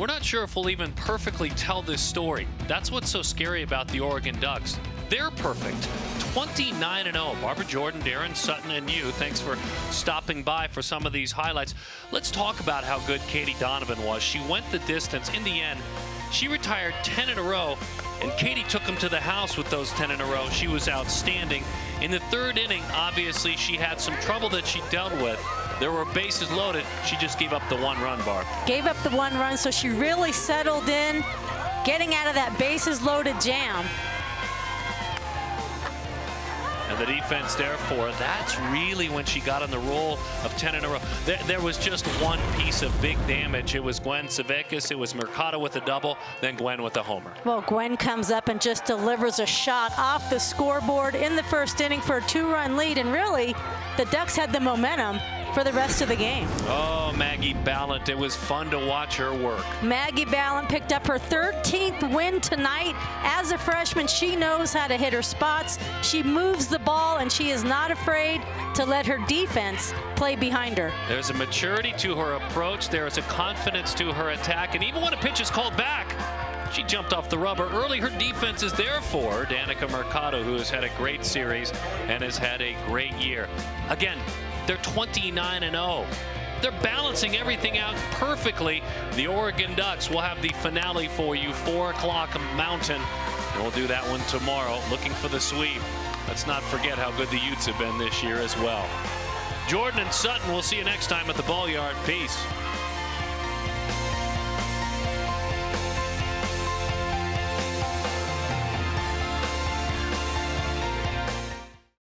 we're not sure if we'll even perfectly tell this story. That's what's so scary about the Oregon Ducks. They're perfect. 29 0. Barbara Jordan, Daron Sutton, and you. Thanks for stopping by for some of these highlights. Let's talk about how good Katie Donovan was. She went the distance. In the end, she retired 10 in a row, and Katie took them to the house with those 10 in a row. She was outstanding. In the third inning, obviously, she had some trouble that she dealt with. There were bases loaded. She just gave up the one run, Barb. Gave up the one run, so she really settled in, getting out of that bases loaded jam. And the defense, therefore, that's really when she got on the roll of 10 in a row. There, there was just one piece of big damage. It was Gwen Svekis. It was Mercado with a double, then Gwen with a homer. Well, Gwen comes up and just delivers a shot off the scoreboard in the first inning for a two-run lead. And really, the Ducks had the momentum for the rest of the game. Oh, Maggie Balint. It was fun to watch her work. Maggie Balint picked up her 13th win tonight. As a freshman, she knows how to hit her spots. She moves the ball, and she is not afraid to let her defense play behind her. There's a maturity to her approach. There is a confidence to her attack. And even when a pitch is called back, she jumped off the rubber early. Her defense is there for. Danica Mercado, who has had a great series and has had a great year. Again, they're 29 and 0. They're balancing everything out perfectly. The Oregon Ducks will have the finale for you, 4 o'clock Mountain. We'll do that one tomorrow, looking for the sweep. Let's not forget how good the Utes have been this year as well. Jordan and Sutton, we'll see you next time at the Ball Yard. Peace.